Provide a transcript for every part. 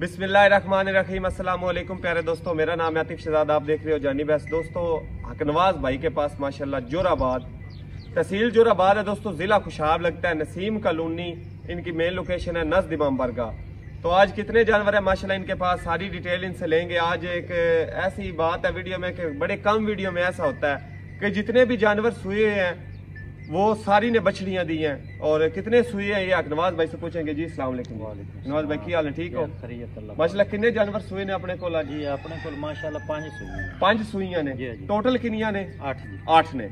अस्सलाम वालेकुम प्यारे दोस्तों, मेरा नाम है आतिफ शहजाद, आप देख रहे हो जानी बैस दोस्तों, हकनवाज भाई के पास माशाल्लाह जोराबाद, तहसील जोराबाद है दोस्तों, ज़िला खुशाब लगता है, नसीम कॉलोनी, इनकी मेन लोकेशन है नजद इमाम बरगा तो आज कितने जानवर है, माशाल्लाह इनके पास, सारी डिटेल इनसे लेंगे। आज एक ऐसी बात है वीडियो में कि बड़े कम वीडियो में ऐसा होता है कि जितने भी जानवर सुए हैं वो सारी ने बछड़ियाँ दी हैं। और कितने सुई हैं ये? नवाज़ भाई से पूछेंगे। जी वालेकुम। नवाज़ भाई की हाल है? ठीक हो? माशाल्लाह कितने जानवर सुए ने अपने को जी अपने को माशाल्लाह पाँच सुई पाँच सुइयाँ ने। टोटल किनिया ने? आठ आठ ने।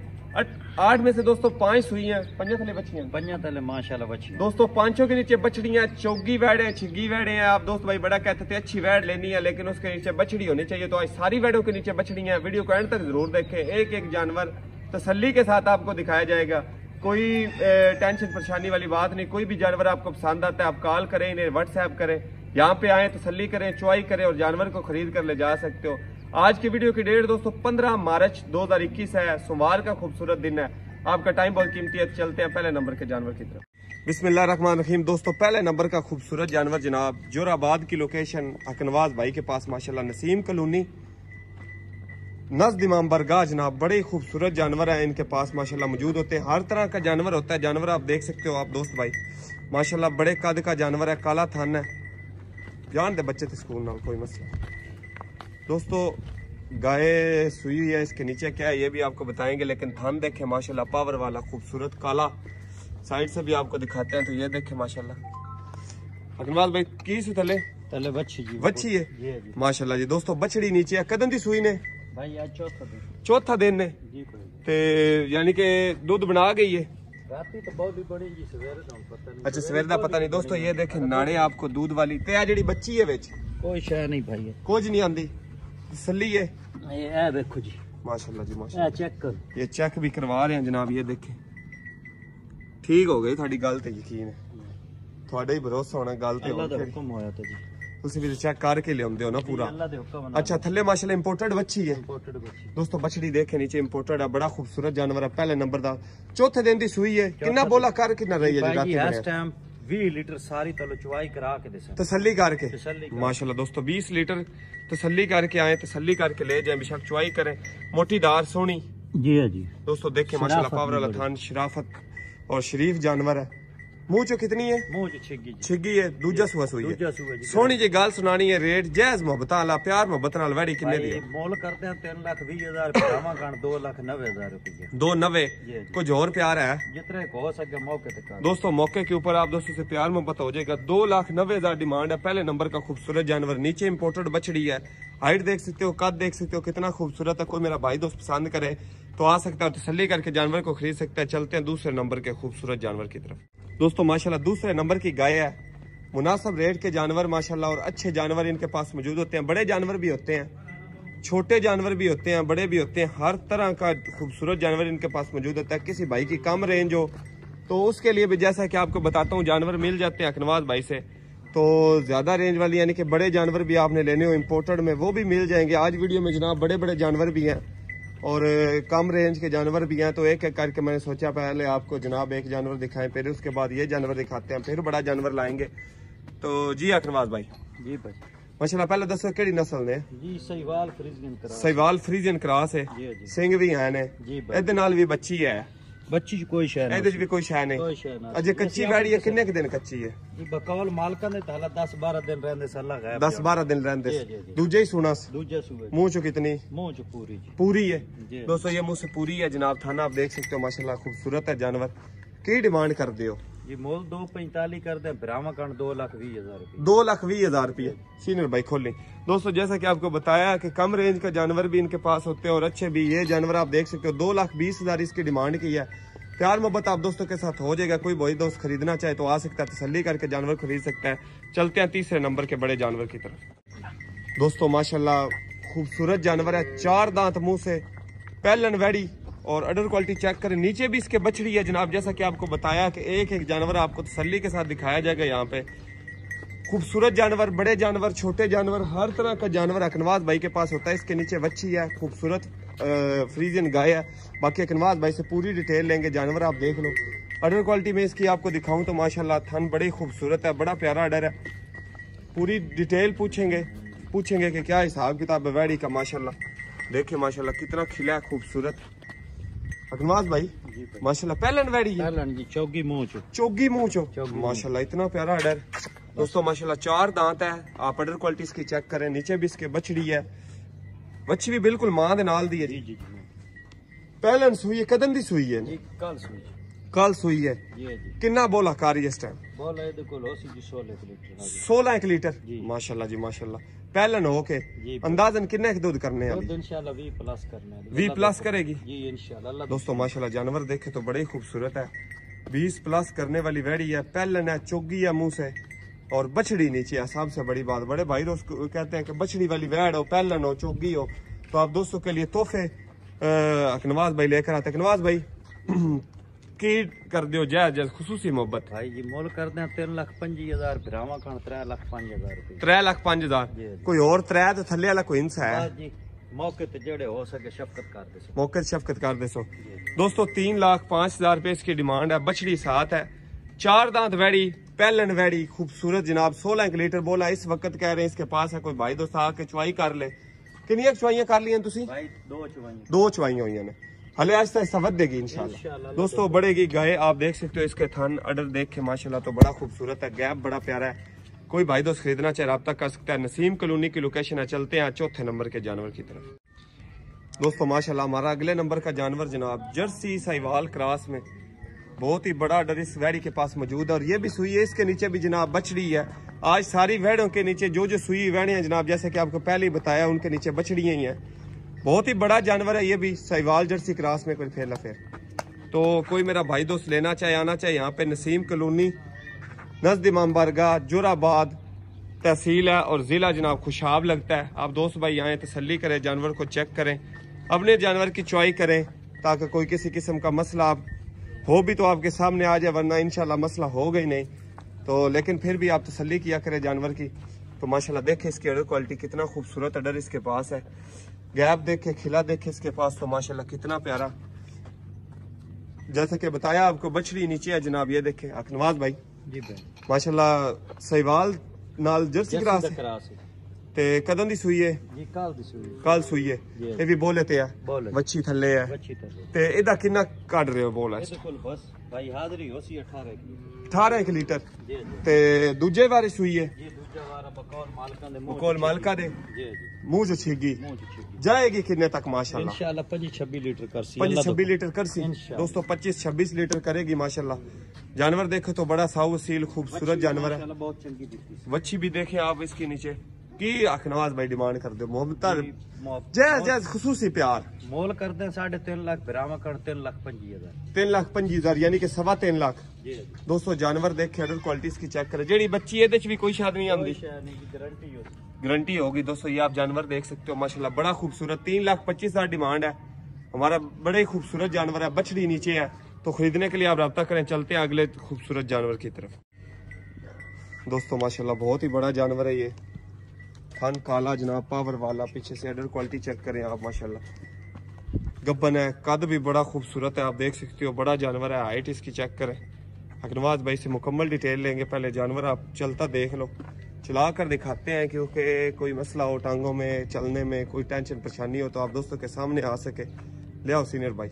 आठ में से दोस्तों पाँच सुई हैं पंजे थले बच्चियाँ पंजा तले माशाल्लाह बची दोस्तों पाँचों के नीचे बछड़ियाँ चौगी वैड है छिग्गी वैड है। आप दोस्त भाई बड़ा कहते थे अच्छी वैड लेनी है लेकिन उसके नीचे बछड़ी होनी चाहिए। तो आज सारी वैडों के नीचे बछड़ियाँ हैं। वीडियो को एंड तक ज़रूर देखें। एक एक जानवर तसल्ली के साथ आपको दिखाया जाएगा। कोई टेंशन परेशानी वाली बात नहीं। कोई भी जानवर आपको पसंद आता है, आप कॉल करें, इन्हें व्हाट्सएप करें। यहाँ पे आए, तसल्ली करें, चुआई करें और जानवर को खरीद कर ले जा सकते हो। आज की वीडियो की डेट दोस्तों 15 मार्च 2021 है। सोमवार का खूबसूरत दिन है। आपका टाइम बहुत कीमती है। चलते हैं पहले नंबर के जानवर की तरफ़। बिस्मिल्लाहिर्रहमानिर्रहीम। दोस्तों, पहले नंबर का खूबसूरत जानवर जनाब, जोराबाद की लोकेशन हकनवाज भाई के पास, माशाल्लाह नसीम कॉलोनी। नजद इमाम बरगाह जनाब बड़े खूबसूरत जानवर हैं इनके पास माशाल्लाह मौजूद होते हैं। हर तरह का जानवर होता है जानवर आप देख सकते हो आप दोस्त भाई। माशाल्लाह बड़े कद का जानवर है काला थान है। जान दे बच्चे थे स्कूल नाल कोई मसला दोस्तों गाय सुई हुई है इसके नीचे क्या है ये भी आपको बताएँगे लेकिन थान देखें माशाल्लाह पावर वाला खूबसूरत काला। साइड से भी आपको दिखाते हैं तो ये देखें माशाल्लाह। अग्रवाल भाई की सु थले तले बची जी बच्ची है? माशाल्लाह जी दोस्तों बछड़ी नीचे है कदम दी सुई ने। भाई आज चौथा दिन चौथा दिन ने जी कोई ਤੇ ਯਾਨੀ ਕਿ ਦੁੱਧ ਬਣਾ ਗਈ है राती तो बहुत ही बड़ी जी सवेरे तो पता नहीं अच्छा सवेर ਦਾ ਪਤਾ ਨਹੀਂ ਦੋਸਤੋ ਇਹ ਦੇਖ ਨਾੜੇ ਆਪਕੋ दूध वाली ਤੇ ਆ ਜਿਹੜੀ ਬੱਚੀ ਹੈ ਵਿੱਚ कोई शय नहीं भाई ਕੁਝ ਨਹੀਂ ਆਂਦੀ ਤਸੱਲੀ है ये ए देखो जी माशाल्लाह जी माशाल्लाह ए चेक कर ये चेक भी करवा रहे हैं जनाब ये देखें ठीक हो गई ਤੁਹਾਡੀ ਗੱਲ ਤੇ ਯਕੀਨ ਹੈ ਤੁਹਾਡਾ ਹੀ ਭਰੋਸਾ ਹੋਣਾ ਗੱਲ ਤੇ अल्लाह दा ਹੋਰ हुक्म होया था जी ਤੁਸੀਂ ਵੀ ਚੈੱਕ ਕਰਕੇ ਲਿਆਉਂਦੇ ਹੋ ਨਾ ਪੂਰਾ अल्लाह दे हुक्म ना अच्छा थल्ले माशाल्लाह इंपोर्टेड बच्ची है इंपोर्टेड बची दोस्तों बछड़ी देखे नीचे इंपोर्टेड है बड़ा खूबसूरत जानवर है पहले नंबर ਦਾ चौथे दिन ਦੀ ਸੂਈ ਹੈ ਕਿੰਨਾ ਬੋਲਾ ਕਰ ਕਿੰਨਾ ਰਹੀ ਹੈ भाई ਜੀ जी ਰਾਤੀ इस टाइम 20 लीटर सारी तलो चुवाई करा के दे सर तसल्ली करके तसल्ली करके। माशाल्लाह दोस्तों 20 लीटर तसल्ली करके आए तसल्ली करके ले जाए बेशक चुवाई करें मोटी दार सोनी जी है जी दोस्तों देखे माशाल्लाह शराफत पावर वाला भी थान शराफत और शरीफ जानवर है मुँह चो कितनी है? छिगी है दूजा है। दूजा सूआ जी सोनी जी गल सुनानी है रेट जायज़ मोहब्बत प्यार मोहब्बत नब्बे हज़ार रुपये। दो नब्बे? जी, जी। कुछ और प्यार है? जितने हो सके मौके तक दोस्तों मौके के ऊपर आप दोस्तों से प्यार मोहब्बत हो जाएगा। दो लाख नब्बे हज़ार डिमांड है पहले नंबर का खूबसूरत जानवर नीचे इम्पोर्टेड बछड़ी है। हाइट देख सकते हो कद देख सकते हो कितना खूबसूरत है कोई मेरा भाई दोस्त पसंद करे। तो आ सकता है और तसल्ली करके जानवर को खरीद सकता है। चलते हैं दूसरे नंबर के खूबसूरत जानवर की तरफ़। दोस्तों, माशाल्लाह, दूसरे नंबर की गाय है। मुनासिब रेट के जानवर, माशाल्लाह, और अच्छे जानवर इनके पास मौजूद होते हैं। बड़े जानवर भी होते हैं, छोटे जानवर भी होते हैं, बड़े भी होते हैं। हर तरह का खूबसूरत जानवर इनके पास मौजूद होता है। किसी भाई की कम रेंज हो तो उसके लिए भी जैसा कि आपको बताता हूँ, जानवर मिल जाते हैं अखनवाज भाई से। तो ज़्यादा रेंज वाली, यानी कि बड़े जानवर भी आपने लेने हो इम्पोर्टेड में, वो भी मिल जाएँगे। आज वीडियो में जनाब बड़े बड़े जानवर भी हैं। और कम रेंज के जानवर भी हैं तो एक एक करके मैंने सोचा पहले आपको जनाब एक जानवर दिखाएँ फिर उसके बाद ये जानवर दिखाते हैं फिर बड़ा जानवर लाएँगे। तो जी अखरवाज भाई। जी भाई। माशा पहले दसो केड़ी नस्ल ने? जी सहीवाल फ्रीजियन क्रॉस। है। सिंह भी हैं ने। भी बच्ची है। ਬੱਚੀ ਹੈ बच्ची च कोई शय ਇਹਦੇ 'ਚ ਵੀ ਕੋਈ ਸ਼ੈ ਨਹੀਂ कोई शय ना ਅਜੇ ਕੱਚੀ ਵੈੜੀ ਹੈ ਕਿੰਨੇ ਕੁ ਦਿਨ ਕੱਚੀ ਹੈ जी बकौल मालका ने ताला 10 12 दिन रहंदे सल्ला गायब 10 12 ਦਿਨ ਰਹਿੰਦੇ ਜੀ, ਜੀ, ਜੀ। ਦੂਜੇ ਹੀ ਸੁਣਾ ਸੀ। दूजे सूबे मुंह चो कितनी मुंह च पूरी जी पूरी है जी दोस्तों ये मुंह से पूरी है जनाब थाना आप देख सकते हो माशाल्लाह खूबसूरत है जानवर की डिमांड कर दे हो मोल 245 कर दे भरावा गण 2 लाख 20 हज़ार दो लाख बीस हज़ार रुपये। सीनियर भाई, खोलें। दोस्तों, जैसा कि आपको बताया कि कम रेंज का जानवर भी इनके पास होते हैं और अच्छे भी ये जानवर आप देख सकते हो, दो लाख बीस हज़ार इसकी डिमांड की है। प्यार मोहब्बत आप दोस्तों के साथ हो जाएगा। कोई वही दोस्त खरीदना चाहे तो आ सकता है, तसल्ली करके जानवर खरीद सकता है। चलते हैं तीसरे नंबर के बड़े जानवर की तरफ़। दोस्तों, माशाल्लाह, खूबसूरत जानवर है, चार दांत मुँह से पहलन वैड़ी। और अडर क्वालिटी चेक करें। नीचे भी इसके बछड़ी है जनाब, जैसा कि आपको बताया कि एक एक जानवर आपको तसली के साथ दिखाया जाएगा यहाँ पे। खूबसूरत जानवर, बड़े जानवर, छोटे जानवर, हर तरह का जानवर अकनवाज भाई के पास होता है। इसके नीचे बच्ची है, खूबसूरत फ्रीजन गाय है। बाकी अकनवाज भाई से पूरी डिटेल लेंगे, जानवर आप देख लो। अडर क्वालिटी में इसकी आपको दिखाऊँ तो माशाल्लाह थन बड़ी खूबसूरत है, बड़ा प्यारा अडर है। पूरी डिटेल पूछेंगे पूछेंगे कि क्या हिसाब किताब है वैड़ी का माशाल्लाह। देखिए माशाल्लाह कितना खिला है, खूबसूरत। अकनवाज भाई माशाल्लाह पहलन वैडी है। चौगी मुँह चो। चौगी मुँह चो। माशाल्लाह इतना प्यारा आर्डर दोस्तों माशाल्लाह चार दांत है। आप आर्डर क्वालिटी इसकी चेक करें नीचे भी इसके बछड़ी है। बच्ची भी बिल्कुल माँ दे नाल दी है जी। जी पहलन सुई है कदम दी सुई है। जी कल सूई कल सुई है। किन्ना बोला कारी इस टाइम बोला सोलह एक लीटर सोलह एक लीटर। माशाल्लाह जी माशाल्लाह। पहलन हो के अंदाजन किन्ने के दूध करने वाली इंशाल्लाह 20 प्लस करने वाली 20 प्लस करेगी जी इंशाल्लाह अल्लाह दोस्तों माशाल्लाह जानवर देखे तो बड़े ही खूबसूरत है 20 प्लस करने वाली वैड़ी है पहलन है चोगी है मुँह से और बछड़ी नीचे है सबसे बड़ी बात बड़े भाई दोस्त कहते हैं कि बछड़ी वाली वैड़ हो पहलन हो चोगी हो तो आप दोस्तों के लिए तोहफे अकनवाज भाई लेकर आते अकनवाज भाई खसूसी मोहब्बत भाई जी मोल करते हैं 3 लाख 25000 भरावा खान 3 लाख 5000 रुपए त्रै लख पाँच हज़ार जी, जी। कोई और त्रै तो थल्ले वाला कोई इंसा है बस जी मौके ते जेड़े हो सके शफकत कर दे मौके से शफकत कर दे सो दोस्तों तीन लाख पाँच हज़ार रुपए इसकी डिमांड है बछड़ी साथ है चार दांत वैड़ी पहलन वैड़ी खूबसूरत जनाब सोलह एक लीटर बोला इस वक्त कह रहे हैं इसके पास है कोई भाई दोस्त आके चुवाई कर ले किन्नियाँ चुवाइयाँ कर लियाँ दो चुवाइयाँ हुई ने हले आहिस्ता आहिस्ता वधेगी इंशाल्लाह। इंशाल्लाह दोस्तों बढ़ेगी गाय आप देख सकते हो इसके थन अडर देख के माशाल्लाह तो बड़ा खूबसूरत है गैप बड़ा प्यारा है। कोई भाई दोस्त खरीदना चाहे रब्ता कर सकता है। नसीम कॉलोनी की लोकेशन है चलते हैं चौथे नंबर के जानवर की तरफ़। दोस्तों माशाल्लाह हमारा अगले नंबर का जानवर जनाब जर्सी साहिवाल क्रॉस में। बहुत ही बड़ा अडर इस वैड़ी के पास मौजूद है और ये भी सुई है इसके नीचे भी जनाब बछड़ी है। आज सारी वैड़ों के नीचे जो जो सुई वैड़े हैं जनाब जैसे कि आपको पहले ही बताया उनके नीचे बछड़ियाँ ही हैं। बहुत ही बड़ा जानवर है ये भी। साहिवाल, जर्सी क्रॉस में कोई फेर फेर। तो कोई मेरा भाई दोस्त लेना चाहे, आना चाहे, यहाँ पे नसीम कॉलोनी नजद इमाम जोराबाद तहसील है और ज़िला जनाब खुशाब लगता है। आप दोस्त भाई आए तसली करें, जानवर को चेक करें, अपने जानवर की चॉई करें ताकि कोई किसी किस्म का मसला आप हो भी तो आपके सामने आ जाए, वरना इंशाल्लाह मसला ही नहीं। तो लेकिन फिर भी आप तसली किया करें जानवर की। तो माशाल्लाह देखें इसकी अडर क्वालिटी कितना खूबसूरत अडर इसके पास है। गैप देखे खिला देखे इसके पास तो माशाल्लाह कितना प्यारा जैसा कि बताया आपको बछड़ी नीचे है जनाब ये देखे अकनवाज भाई जी भाई माशाल्लाह सहीवाल ਨਾਲ ਜਰਸੀ ਕਰਾਸ जैसे क्रास है ਤੇ ਕਦੋਂ ਦੀ ਸੂਈ ਹੈ जी काल दी सुई ਕੱਲ ਸੂਈ ਹੈ ਜੀ। ਇਹ ਵੀ ਬੋਲੇ ਤੇ ਆ बोल ਵੱਛੀ ਥੱਲੇ ਹੈ अच्छी तरह ਤੇ ਇਹਦਾ ਕਿੰਨਾ ਕੱਢ ਰਹੇ ਹੋ ਬੋਲ ਇਸ ਇਹਦੇ ਕੋਲ ਬਸ ਭਾਈ ਹਾਜ਼ਰੀ ਹੋ ਸੀ 18 ਕੀ 18 ਇੱਕ ਲੀਟਰ ਜੀ ਜੀ ਤੇ ਦੂਜੇ ਵਾਰੀ ਸੂਈ ਹੈ बकौल मालका दे। मुँह जो जाएगी कितने तक माशाल्लाह? छब्बीस लीटर पच्चीस छब्बीस लीटर करसी। दोस्तों पच्चीस छब्बीस लीटर करेगी माशाल्लाह। जानवर देखे तो बड़ा साउ सील खूबसूरत जानवर है। वच्छी भी देखे आप इसके नीचे। की अखनवाज भाई डिमांड कर दो मोहब्बत मोहब्बत- जय जय खसूसी प्यार। मोल करते हैं साढ़े तीन लाख बिरामा कर तीन लाख पंजी हज़ार। तीन लाख पंजी हज़ार यानी कि सवा तीन लाख। जी। दोस्तों जानवर देखे अडर क्वालिटी इसकी चेक करें। जेडी बच्ची भी कोई शायद नहीं आती की गारंटी होती गारंटी होगी। दोस्तों ये आप जानवर देख सकते हो माशाल्लाह बड़ा खूबसूरत। तीन लाख पच्चीस हज़ार डिमांड है। हमारा बड़े खूबसूरत जानवर है बछड़ी नीचे है। तो खरीदने के लिए आप रब्ता करें चलते हैं अगले खूबसूरत जानवर की तरफ़। दोस्तों माशाल्लाह बहुत ही बड़ा जानवर है ये। थन काला जनाब, पावर वाला, पीछे से अडर क्वालिटी चेक करें आप, माशाल्लाह। गब्बन है, कद भी बड़ा खूबसूरत है, आप देख सकते हो, बड़ा जानवर है हाइट इसकी चेक करें। अकनवाज भाई से मुकम्मल डिटेल लेंगे, पहले जानवर आप चलता देख लो। चला कर दिखाते हैं, क्योंकि कोई मसला हो, टांगों में, चलने में, कोई टेंशन परेशानी हो तो आप दोस्तों के सामने आ सके। ले आओ सीनियर भाई।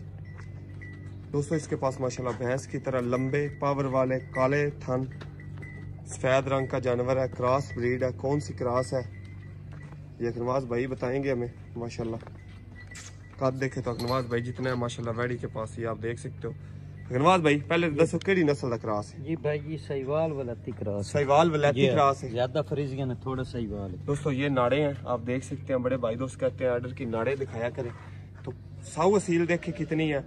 दोस्तों, इसके पास माशाल्लाह भैंस की तरह लंबे, पावर वाले, काले, थन, सफ़ेद रंग का जानवर है, क्रॉस ब्रीड है, कौन सी क्रॉस है? ये अकनवाज भाई बताएँगे हमें माशाल्लाह। कद देखे तो अकनवाज भाई जितना है माशाल्लाह वैडी के पास ही आप देख सकते हो। अकनवाज भाई पहले दसो केड़ी नस्ल का क्रॉस है? जी भाई ये सहीवाल वलती क्रॉस सहीवाल वलैती क्रॉस है। ज़्यादा फरीजियाँ ने थोड़ा सहीवाल है। दोस्तों ये नाड़े हैं आप देख सकते हैं बड़े भाई दोस्त कहते हैं आर्डर की नाड़े दिखाया करें। तो साउ असील देखे कितनी है?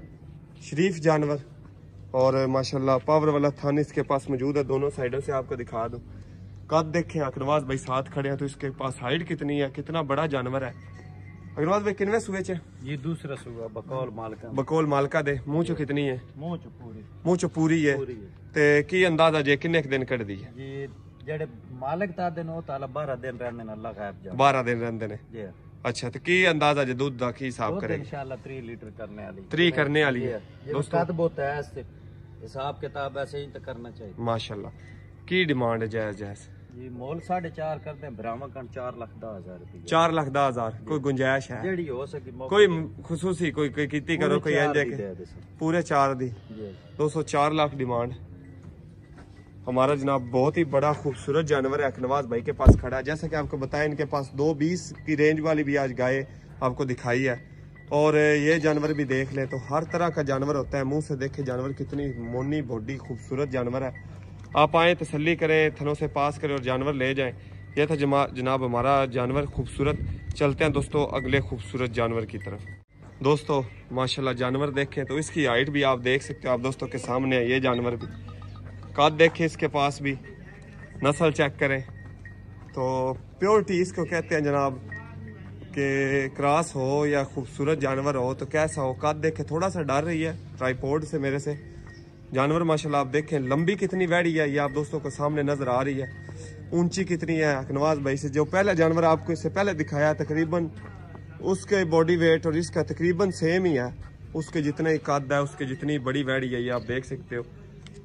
शरीफ जानवर। और माशाल्लाह पावर वाला थान इसके पास मौजूद है दोनों साइडों से आपको दिखा दूँ। कद देखें अकनवाज भाई साथ खड़े हैं तो इसके पास हाइट कितनी है? कितना बड़ा जानवर है? अकनवाज भाई किनवे सूबे च ये दूसरा सूबा बकौल मालका। बकौल मालका दे। मुँह चो कितनी है? मुँह चो पूरी। है। ते की अंदाज़ा जे किन्ने दिन कटदी है? अच्छा, है दोस्तों की डिमांड है जायज़ जायज़ जी मोल साढ़े चार करते हैं ब्राह्मण कण चार लाख दस हजार रुपये चार लाख दस हजार कोई गुंजाइश है जेड़ी हो सकी मौके ਕੋਈ ਤੇ ਖਸੂਸੀ ਕੋਈ ਕੋਈ ਕੀਤੀ ਕਰੋ पूरे ਕੋਈ चार ਇੰਜ दी ਕਿ दे दे सर। पूरे चार दी जी 204 लाख डिमांड हमारा जनाब बहुत ही बड़ा खूबसूरत जानवर है अखनवाज भाई के पास खड़ा है जैसा कि आपको बताया इनके पास दो बीस की रेंज वाली भी आज गाय आपको दिखाई है और ये जानवर भी देख लें तो हर तरह का जानवर होता है मुंह से देखे जानवर कितनी मोनी बॉडी खूबसूरत जानवर है आप आएँ तसली करें थनों से पास करें और जानवर ले जाएँ। यह था जमा, जनाब हमारा जानवर खूबसूरत। चलते हैं दोस्तों अगले खूबसूरत जानवर की तरफ़। दोस्तों, माशाल्लाह जानवर देखें तो इसकी हाइट भी आप देख सकते हो, आप दोस्तों के सामने है ये जानवर भी। कद देखें इसके पास भी, नस्ल चेक करें। तो प्योरिटी इसको कहते हैं जनाब कि क्रॉस हो या खूबसूरत जानवर हो तो कैसा हो कद देखे, थोड़ा सा डर रही है ट्राईपोर्ड से मेरे से। जानवर माशाल्लाह आप देखें लंबी कितनी वैड़ी है ये आप दोस्तों को सामने नज़र आ रही है। ऊँची कितनी है नवाज़ भाई से जो पहला जानवर आपको इससे पहले दिखाया तकरीबन उसके बॉडी वेट और इसका तकरीबन सेम ही है। उसके जितने ही कद है उसके जितनी बड़ी वैड़ी है ये आप देख सकते हो।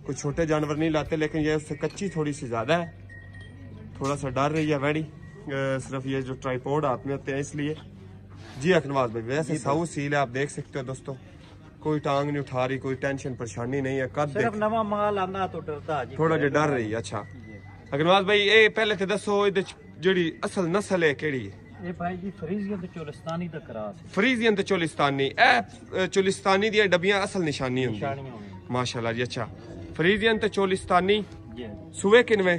कुछ छोटे जानवर नहीं लाते लेकिन ये उससे कच्ची थोड़ी सी ज़्यादा है। थोड़ा सा डर रही है वैड़ी सिर्फ़ ये जो ट्राईपोर्ड हाथ में होते हैं इसलिए। जी अखनवाज भाई वैसे साउ सील है आप देख सकते हो दोस्तों। कोई टांग नहीं उठा रही कोई टेंशन परेशानी नहीं है कद सिर्फ देख नवा माल आना तो डरता जी ਥੋੜਾ ਜਿਹਾ ਡਰ ਰਹੀ ਹੈ ਅੱਛਾ ਅਗਰਵਾਲ ਭਾਈ ਇਹ ਪਹਿਲੇ ਤੇ ਦੱਸੋ ਇਹਦੇ ਚ ਜਿਹੜੀ ਅਸਲ ਨਸਲ ਹੈ ਕਿਹੜੀ ਹੈ ਇਹ ਭਾਈ ਜੀ ਫਰੀਜ਼ੀਅਨ ਤੇ ਚੋਲਸਤਾਨੀ ਦਾ ਕਰਾਸ ਹੈ ਫਰੀਜ਼ੀਅਨ ਤੇ ਚੋਲਿਸਤਾਨੀ ਇਹ ਅ, ਚੋਲਿਸਤਾਨੀ ਦੀਆਂ ਡੱਬੀਆਂ ਅਸਲ ਨਿਸ਼ਾਨੀ ਹੁੰਦੀ ਨਿਸ਼ਾਨੀਆਂ ਹੋਣੀਆਂ ਮਾਸ਼ਾਅੱਲਾ ਜੀ ਅੱਛਾ ਫਰੀਜ਼ੀਅਨ ਤੇ ਚੋਲਿਸਤਾਨੀ ਜੀ ਸੂਏ ਕਿਨਵੇਂ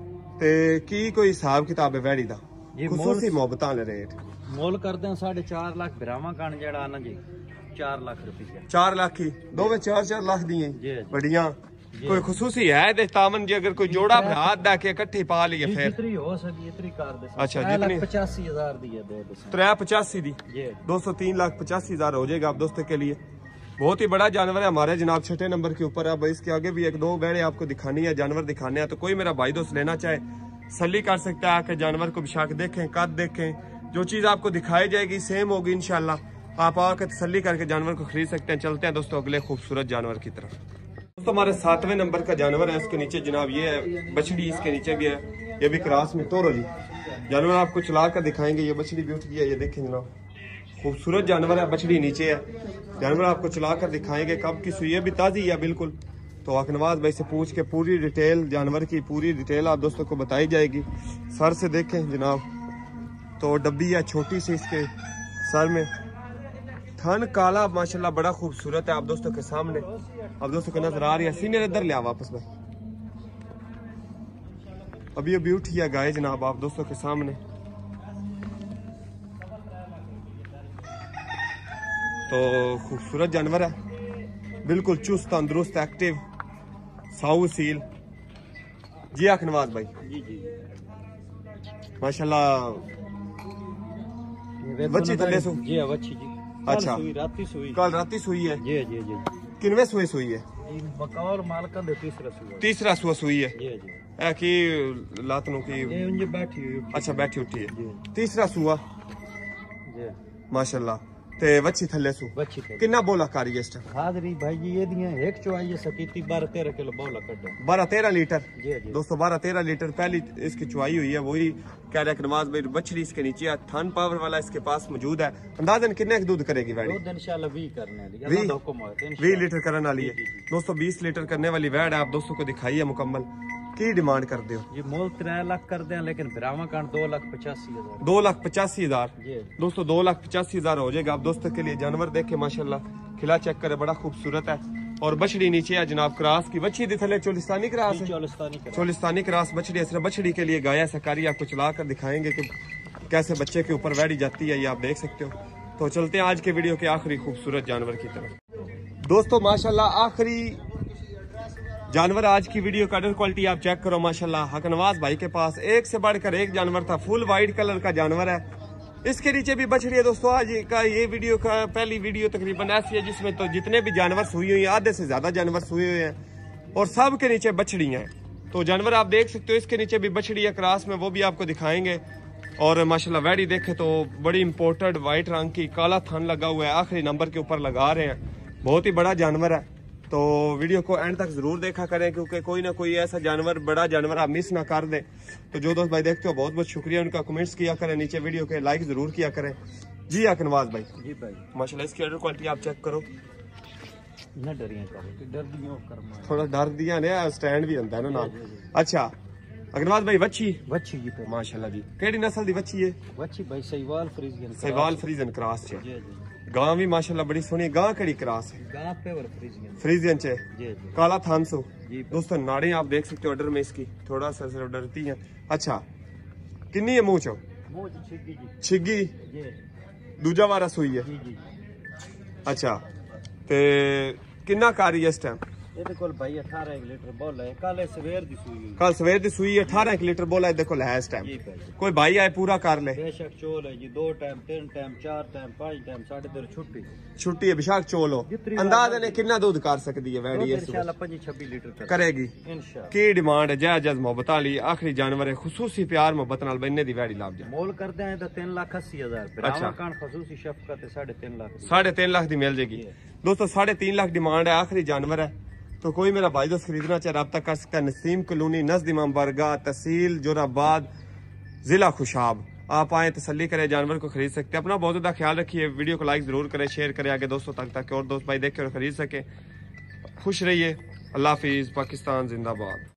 ते की कोई हिसाब किताब है वैड़ी दा जी, ਖੁਸੂਸੀ ਮੁਹੱਬਤਾਂ ਵਾਲੇ ਰੇਟ मोल करते हैं साढ़े चार लाख बिरावा कान जड़ा ना जी 4 लाख रुपया 4 ਲੱਖ ਹੀ ਦੋਵੇਂ 4-4 ਲੱਖ ਦੀਆਂ जी, ਹੀ जी। ਬੜੀਆਂ ਕੋਈ ਖੁਸੂਸੀ ਹੈ ਇਹਦੇ ਤਾਮਨ ਜੇ ਅਗਰ ਕੋਈ ਜੋੜਾ ਭਰਾ ਦਾ ਕੇ ਇਕੱਠੇ ਪਾ ਲਈਏ जी, ਫਿਰ जितनी हो सकी इतनी कर दे अच्छा, त्रै लाख जितनी- पचासी हजार दी है दे दे 385 ਦੀ जी 203 लाख पचासी हजार हो जाएगा आप दोस्तों के लिए बहुत ही बड़ा जानवर है, हमारे जनाब छठे नंबर के ऊपर अब इसके आगे भी एक दो बैड़े आपको दिखानी है, जानवर दिखाने हैं। तो कोई मेरा भाई दोस्त लेना चाहे सली कर सकता है आके जानवर को बिछा के देखें, कद देखें। जो चीज़ आपको दिखाई जाएगी सेम होगी इनशाला आप आके तसली करके जानवर को खरीद सकते हैं। चलते हैं दोस्तों अगले खूबसूरत जानवर की तरफ़। दोस्तों, हमारे सातवें नंबर का जानवर है, इसके नीचे जनाब ये है, बछड़ी इसके नीचे भी है। ये भी क्रास में तोरो जी जानवर आपको चला कर दिखाएँगे, ये बछड़ी भी उठ गई है, ये देखें जनाब। खूबसूरत जानवर है बछड़ी नीचे है। जानवर आपको चला कर दिखाएँगे कब की सुई है भी ताजी है, बिल्कुल। तो अखनवाज भाई से पूछ के पूरी डिटेल, जानवर की पूरी डिटेल आप दोस्तों को बताई जाएगी। सर से देखें, जनाब। तो डब्बी है, छोटी सी इसके सर में। थन काला, माशाल्लाह, बड़ा खूबसूरत है आप दोस्तों के सामने। आप दोस्तों को नज़र आ रही है सीनियर इधर ले आ वापस भाई अभी अभी उठी है गाय जनाब, आप दोस्तों के सामने। तो खूबसूरत जानवर है। बिल्कुल चुस्त तंदुरुस्त एक्टिव साउ सील जी अखनवाज भाई। जी जी माशाल्लाह। बच्ची थल्ले सु? जी हाँ, बच्ची जी। अच्छा। राती सुई। कल राती सुई है। जी जी जी। किनवे सुई सुई है? जी बकौर मालका दे तीसरा सुई तीसरा सुआ सुई है। जी जी। है कि लात नु की ये उनजे बैठी अच्छा बैठी उठी है। तीसरा सुआ। जी। माशाल्लाह। ते किन्ना चुआई सकीती बारह तेरह किलो बौला लीटर जी जी दोस्तों बारह तेरह लीटर पहली इसकी चुवाई हुई है वही कह रहे नमाज़ भाई बछड़ी इसके नीचे थन पावर वाला इसके पास मौजूद है अंदाजन कितने का दूध करेगी वैड़ी इंशाल्लाह करने वाली। लीटर करने वाली है। दोस्तों बीस लीटर करने वाली वैड आप दोस्तों को दिखाई है मुकम्मल की डिमांड कर दो जी मोल त्रै लाख कर दें लाख पचासी हज़ार। दो लाख पचासी हज़ार? दोस्तों दो लाख पचासी हज़ार हो जाएगा। आप दोस्तों के लिए जानवर देखे माशाल्लाह। खिला चेक करे बड़ा खूबसूरत है। और बछड़ी नीचे है जनाब क्रास की। बछड़ी दी थले चोलिस्तानी क्रास है? चोलिस्तानी क्रास। बछड़ी है। सिर्फ़ बछड़ी के लिए गाया सकारी आपको चला कर दिखाएँगे कि कैसे बच्चे के ऊपर बैठी जाती है ये आप देख सकते हो। तो चलते हैं आज के वीडियो के आखिरी खूबसूरत जानवर की तरफ़। दोस्तों माशाल्लाह आखिरी जानवर आज की वीडियो का अडर क्वालिटी आप चेक करो, माशाल्लाह। हकनवाज भाई के पास एक से बढ़कर एक जानवर था फुल वाइट कलर का जानवर है। इसके नीचे भी बछड़ी है दोस्तों, आज का ये वीडियो का, पहली वीडियो तकरीबन ऐसी है जिसमें तो जितने भी जानवर सुई हुई आधे से ज़्यादा जानवर सुए हुए हैं, और सब के नीचे हैं। तो जानवर आप देख सकते हो, इसके नीचे भी बछड़ी है क्रास में, वो भी आपको दिखाएँगे। और माशाल्लाह वैडी देखे तो बड़ी इंपोर्टेड वाइट रंग की काला थान लगा हुआ है, आखिरी नंबर के ऊपर लगा रहे हैं। बहुत ही बड़ा जानवर है। तो वीडियो को एंड तक ज़रूर देखा करें क्योंकि कोई ना कोई ऐसा जानवर बड़ा जानवर आप मिस ना कर दें। तो जो दोस्त भाई देखते हो बहुत बहुत शुक्रिया उनका कमेंट्स किया करें नीचे वीडियो के लाइक ज़रूर किया करें। जी अकनवाज भाई। जी भाई। माशाल्लाह इसकी ऑर्डर क्वालिटी आप चेक करो। न डरिए डर थोड़ा डर दिया ने स्टैंड भी ਹੁੰਦਾ है ना अच्छा अकनवाज भाई वच्छी। वच्छी जी माशाल्लाह जी। केड़ी नस्ल दी वच्छी है? वच्छी भाई Sahiwal Friesian Sahiwal Friesian cross च जी जी। गाँव भी माशाल्लाह बड़ी सोहनी गाँव केड़ी क्रास है। फ्रीजियन चे काला थानसो। दोस्तों नाड़े आप देख सकते हो ऑर्डर में इसकी। थोड़ा सा सिर्फ़ डरती है। अच्छा किन्नी है मुँह चो? छिगी दूजा वारा सुई है। अच्छा ते किन्ना कारी है इस टाइम ਇਹਦੇ ਕੋਲ ਭਾਈ 18 ਲੀਟਰ ਬੋਲਾ ਹੈ ਕੱਲ ਸਵੇਰ ਦੀ ਸੂਈ ਕੱਲ ਸਵੇਰ ਦੀ ਸੂਈ 18 ਲੀਟਰ ਬੋਲਾ ਇਹਦੇ ਕੋਲ ਹੈ ਇਸ ਟਾਈਮ ਕੋਈ ਭਾਈ ਆਏ ਪੂਰਾ ਕਰ ਲੈ ਬੇਸ਼ੱਕ ਚੋਲ ਹੈ ਜੀ ਦੋ ਟਾਈਮ ਤਿੰਨ ਟਾਈਮ ਚਾਰ ਟਾਈਮ ਪੰਜ ਟਾਈਮ ਸਾਡੇ ਦਰ ਛੁੱਟੀ ਛੁੱਟੀ ਹੈ ਬਿਸ਼ਾਕ ਚੋਲ ਹੋ ਅੰਦਾਜ਼ੇ ਨੇ ਕਿੰਨਾ ਦੁੱਧ ਕਰ ਸਕਦੀ ਹੈ ਵੈੜੀ ਇਸ ਇਨਸ਼ਾਅੱਲਾ 25 26 ਲੀਟਰ ਕਰੇਗੀ ਇਨਸ਼ਾਅੱਲਾ ਕੀ ਡਿਮਾਂਡ ਹੈ ਜੈ ਜਜ਼ ਮੁਹੱਬਤਾਂ ਲਈ ਆਖਰੀ ਜਾਨਵਰ ਹੈ ਖਸੂਸੀ ਪਿਆਰ ਮੁਹੱਬਤ ਨਾਲ ਬੰਨੇ ਦੀ ਵੈੜੀ ਲਾਭ ਜਾ ਮੋਲ ਕਰਦੇ ਆਂ ਤਾਂ 3 ਲੱਖ 80 ਹਜ਼ਾਰ ਰੁਪਏ ਰਾਮਾ ਖਾਨ ਖਸੂਸੀ ਸ਼ਫਕਤ 3.5 ਲੱਖ 3.5 ਲੱਖ ਦੀ ਮਿਲ ਜੇਗੀ ਦੋਸਤੋ 3.5 ਲੱਖ ਡਿਮਾਂਡ ਹੈ ਆਖਰੀ ਜਾਨਵਰ ਹੈ तो कोई मेरा भाई दोस्त खरीदना चाहे, रब्ता कर सकता है नसीम कलोनी, नजद इमाम बरगा तहसील जोराबाद, जिला खुशाब। आप आए तसली करें, जानवर को खरीद सकते हैं। अपना बहुत ज़्यादा ख्याल रखिए, वीडियो को लाइक ज़रूर करें, शेयर करें आगे दोस्तों, तक ताकि और दोस्त भाई देखें और खरीद सके। खुश रहिए। अल्लाह हाफिज़, पाकिस्तान, जिंदाबाद।